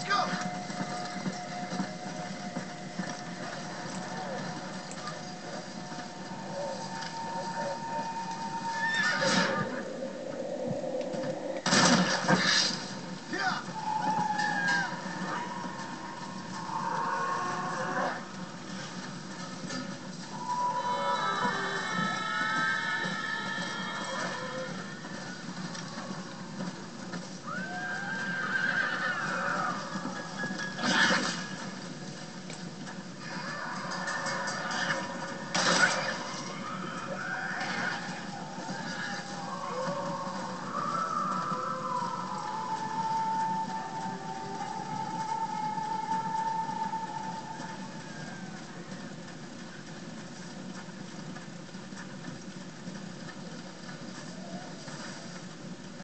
Let's go.